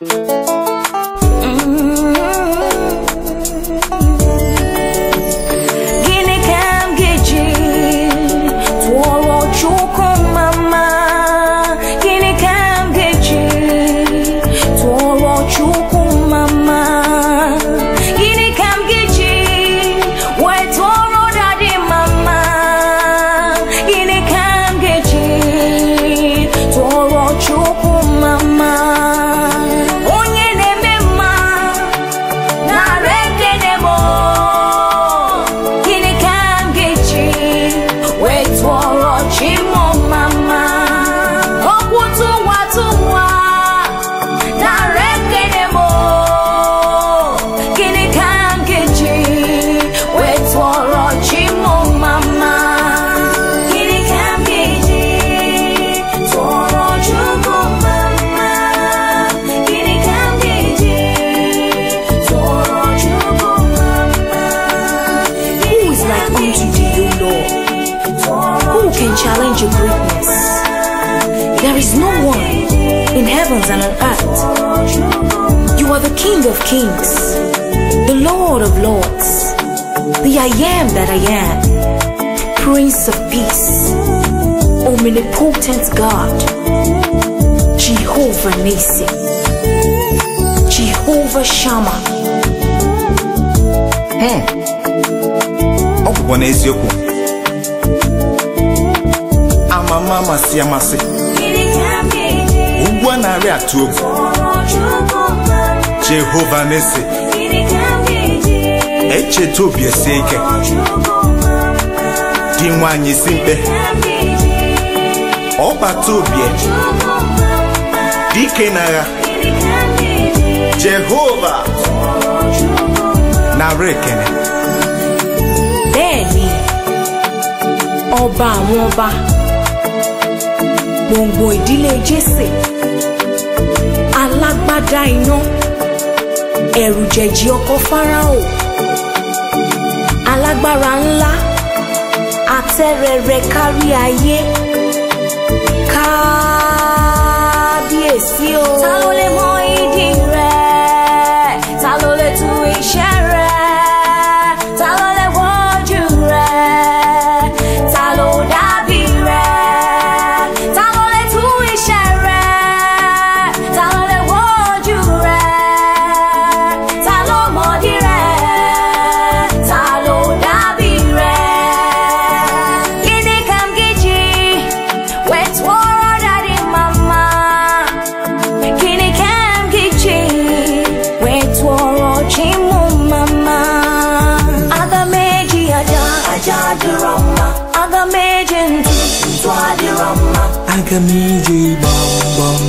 Gịnị earth. You are the King of kings, the Lord of lords, the I am that I am, Prince of peace, omnipotent God, Jehovah Nissi, Jehovah Shammah. amasị ndị a tụ egwu Jehova Nisi. Echeta obi esi ike dị nwanyị si mkpe ọbata obi dike n'agha Jehova. Nara ekene ọba àwọn ọba gbòǹgbò ìdílé alágbádá iná. Ẹ̀rù jẹ̀jì ọkọ fáráò. Alágbára ńlá. Atẹ́rẹrẹ kárí ayé. Kábíyèsí o. ta ló lè mọ ìdí Aga miji bambam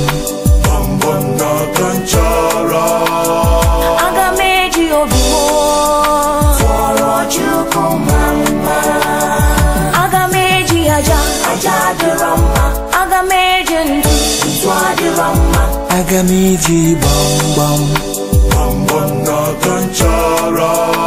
Bambam na kanchara Aga meji obiwo Foro chuku mama Aga meji aja Aja dirama Aga meji ndu Ntwa dirama Aga meji bambam Bambam na kanchara.